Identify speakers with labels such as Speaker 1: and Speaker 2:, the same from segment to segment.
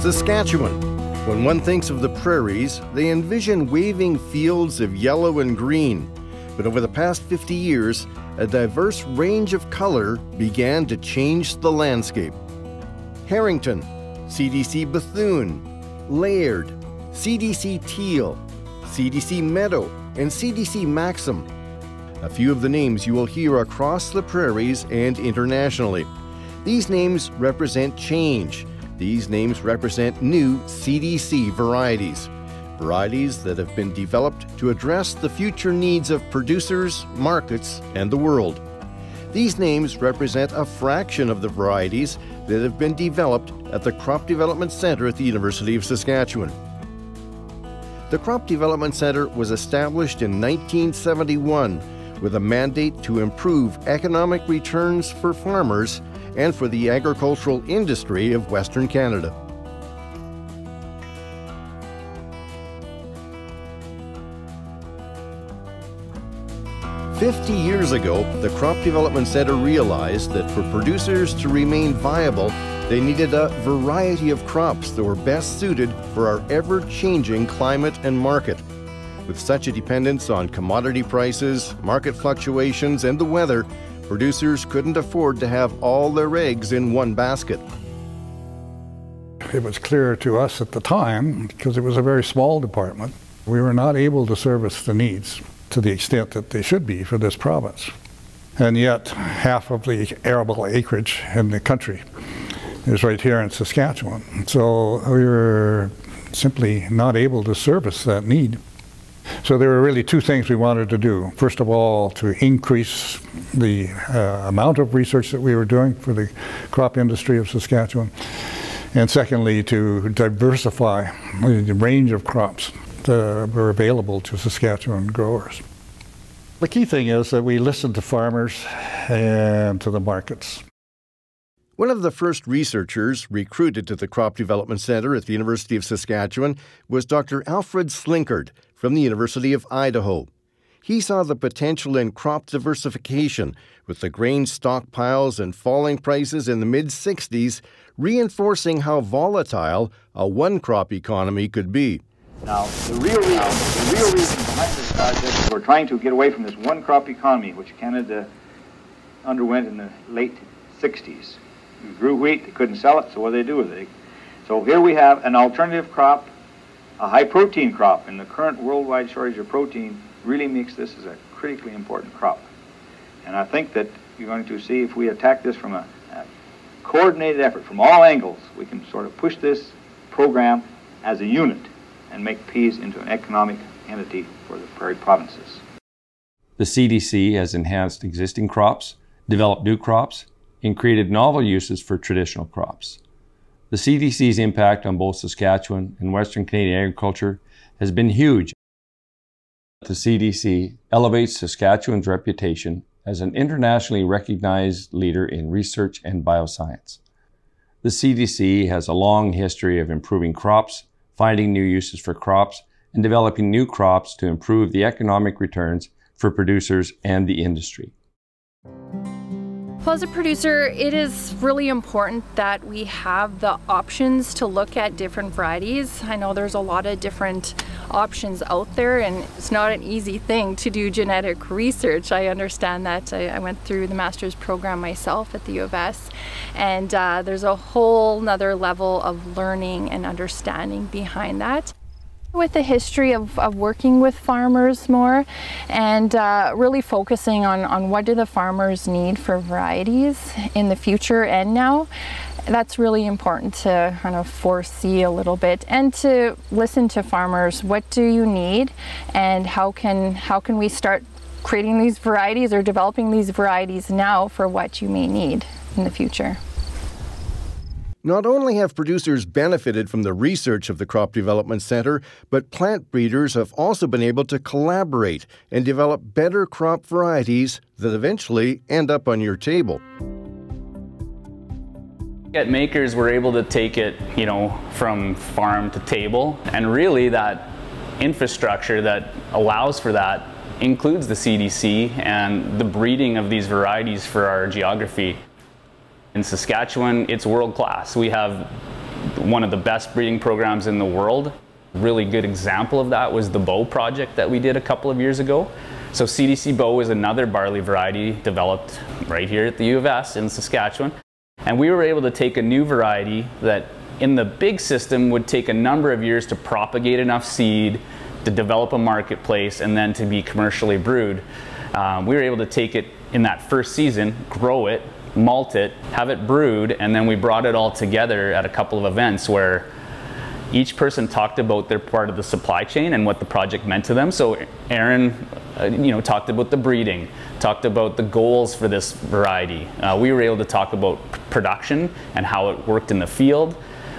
Speaker 1: Saskatchewan. When one thinks of the prairies, they envision waving fields of yellow and green. But over the past 50 years, a diverse range of color began to change the landscape. Harrington, CDC Bethune, Laird, CDC Teal, CDC Meadow, and CDC Maxim. A few of the names you will hear across the prairies and internationally. These names represent change. These names represent new CDC varieties. Varieties that have been developed to address the future needs of producers, markets, and the world. These names represent a fraction of the varieties that have been developed at the Crop Development Center at the University of Saskatchewan. The Crop Development Center was established in 1971 with a mandate to improve economic returns for farmers and for the agricultural industry of Western Canada. Fifty years ago, the Crop Development Center realized that for producers to remain viable, they needed a variety of crops that were best suited for our ever changing climate and market. With such a dependence on commodity prices, market fluctuations, and the weather, producers couldn't afford to have all their eggs in one basket.
Speaker 2: It was clear to us at the time, because it was a very small department, we were not able to service the needs to the extent that they should be for this province. And yet, half of the arable acreage in the country is right here in Saskatchewan. So we were simply not able to service that need. So there were really two things we wanted to do. First of all, to increase the uh, amount of research that we were doing for the crop industry of Saskatchewan. And secondly, to diversify the range of crops that were available to Saskatchewan growers. The key thing is that we listened to farmers and to the markets.
Speaker 1: One of the first researchers recruited to the Crop Development Center at the University of Saskatchewan was Dr. Alfred Slinkard from the University of Idaho. He saw the potential in crop diversification, with the grain stockpiles and falling prices in the mid 60s reinforcing how volatile a one crop economy could be.
Speaker 3: Now, the real reason, the real reason behind this project is we're trying to get away from this one crop economy, which Canada underwent in the late 60s. Grew wheat, they couldn't sell it, so what do they do with it? So here we have an alternative crop, a high protein crop, and the current worldwide shortage of protein really makes this as a critically important crop. And I think that you're going to see if we attack this from a, a coordinated effort from all angles, we can sort of push this program as a unit and make peas into an economic entity for the prairie provinces.
Speaker 4: The CDC has enhanced existing crops, developed new crops, and created novel uses for traditional crops. The CDC's impact on both Saskatchewan and Western Canadian agriculture has been huge. The CDC elevates Saskatchewan's reputation as an internationally recognized leader in research and bioscience. The CDC has a long history of improving crops, finding new uses for crops, and developing new crops to improve the economic returns for producers and the industry.
Speaker 5: Well, as a producer, it is really important that we have the options to look at different varieties. I know there's a lot of different options out there and it's not an easy thing to do genetic research. I understand that. I, I went through the master's program myself at the U of S and uh, there's a whole nother level of learning and understanding behind that with the history of, of working with farmers more and uh, really focusing on, on what do the farmers need for varieties in the future. And now that's really important to kind of foresee a little bit and to listen to farmers. What do you need and how can how can we start creating these varieties or developing these varieties now for what you may need in the future
Speaker 1: not only have producers benefited from the research of the Crop Development Center, but plant breeders have also been able to collaborate and develop better crop varieties that eventually end up on your table.
Speaker 6: At Makers, we're able to take it, you know, from farm to table, and really that infrastructure that allows for that includes the CDC and the breeding of these varieties for our geography. In Saskatchewan, it's world class. We have one of the best breeding programs in the world. Really good example of that was the Bow project that we did a couple of years ago. So CDC Bow is another barley variety developed right here at the U of S in Saskatchewan. And we were able to take a new variety that in the big system would take a number of years to propagate enough seed, to develop a marketplace, and then to be commercially brewed. Um, we were able to take it in that first season, grow it, malt it, have it brewed, and then we brought it all together at a couple of events where each person talked about their part of the supply chain and what the project meant to them. So Aaron, uh, you know, talked about the breeding, talked about the goals for this variety. Uh, we were able to talk about production and how it worked in the field.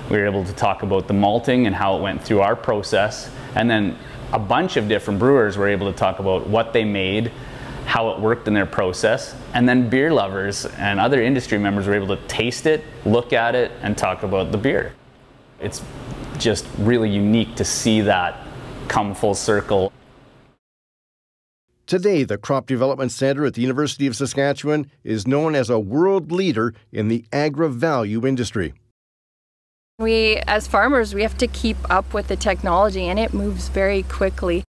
Speaker 6: We were able to talk about the malting and how it went through our process. And then a bunch of different brewers were able to talk about what they made, how it worked in their process. And then beer lovers and other industry members were able to taste it, look at it, and talk about the beer. It's just really unique to see that come full circle.
Speaker 1: Today, the Crop Development Center at the University of Saskatchewan is known as a world leader in the agri-value industry.
Speaker 5: We, as farmers, we have to keep up with the technology and it moves very quickly.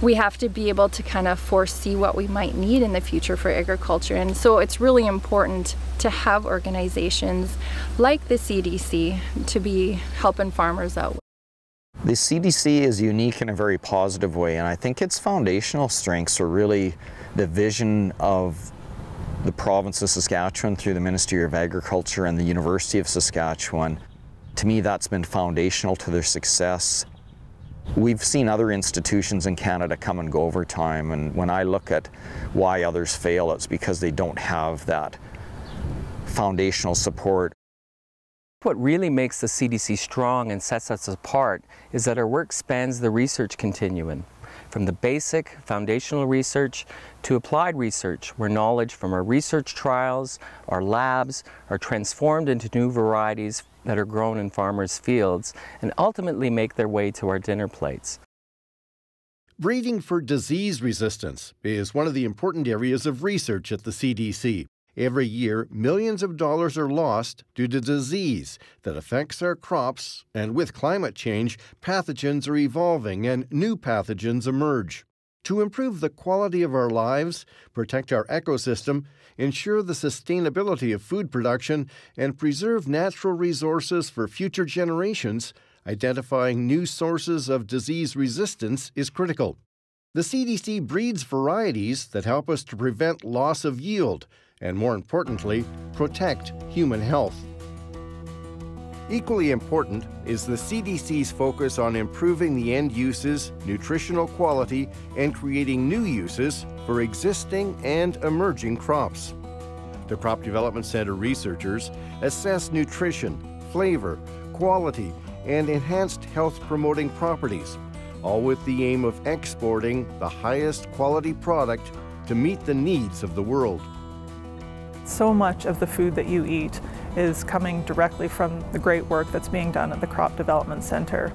Speaker 5: We have to be able to kind of foresee what we might need in the future for agriculture. And so it's really important to have organizations like the CDC to be helping farmers out.
Speaker 7: The CDC is unique in a very positive way, and I think its foundational strengths are really the vision of the province of Saskatchewan through the Ministry of Agriculture and the University of Saskatchewan to me, that's been foundational to their success. We've seen other institutions in Canada come and go over time, and when I look at why others fail, it's because they don't have that foundational support.
Speaker 8: What really makes the CDC strong and sets us apart is that our work spans the research continuum from the basic foundational research to applied research, where knowledge from our research trials, our labs, are transformed into new varieties that are grown in farmers' fields and ultimately make their way to our dinner plates.
Speaker 1: Breeding for disease resistance is one of the important areas of research at the CDC. Every year, millions of dollars are lost due to disease that affects our crops, and with climate change, pathogens are evolving and new pathogens emerge. To improve the quality of our lives, protect our ecosystem, ensure the sustainability of food production, and preserve natural resources for future generations, identifying new sources of disease resistance is critical. The CDC breeds varieties that help us to prevent loss of yield and, more importantly, protect human health. Equally important is the CDC's focus on improving the end uses, nutritional quality, and creating new uses for existing and emerging crops. The Crop Development Center researchers assess nutrition, flavor, quality, and enhanced health promoting properties, all with the aim of exporting the highest quality product to meet the needs of the world.
Speaker 9: So much of the food that you eat is coming directly from the great work that's being done at the Crop Development Center.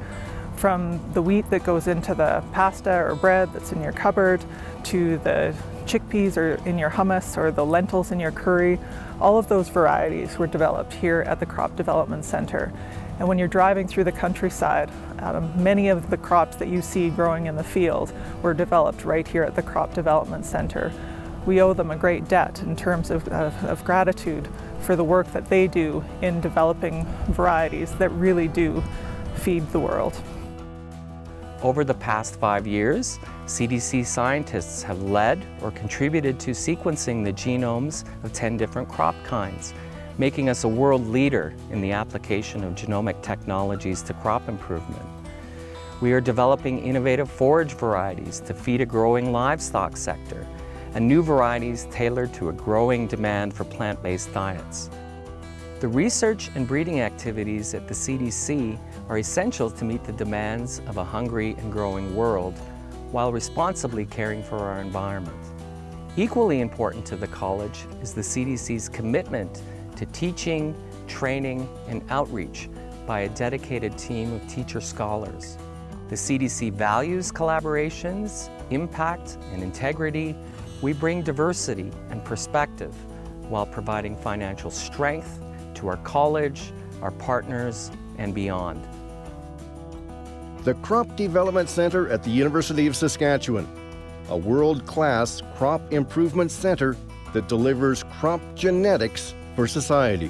Speaker 9: From the wheat that goes into the pasta or bread that's in your cupboard, to the chickpeas or in your hummus or the lentils in your curry, all of those varieties were developed here at the Crop Development Center. And when you're driving through the countryside, um, many of the crops that you see growing in the field were developed right here at the Crop Development Center we owe them a great debt in terms of, of, of, gratitude for the work that they do in developing varieties that really do feed the world.
Speaker 8: Over the past five years, CDC scientists have led or contributed to sequencing the genomes of 10 different crop kinds, making us a world leader in the application of genomic technologies to crop improvement. We are developing innovative forage varieties to feed a growing livestock sector and new varieties tailored to a growing demand for plant-based diets. The research and breeding activities at the CDC are essential to meet the demands of a hungry and growing world while responsibly caring for our environment. Equally important to the college is the CDC's commitment to teaching, training, and outreach by a dedicated team of teacher scholars. The CDC values collaborations, impact, and integrity we bring diversity and perspective while providing financial strength to our college, our partners, and beyond.
Speaker 1: The Crop Development Center at the University of Saskatchewan, a world-class crop improvement center that delivers crop genetics for society.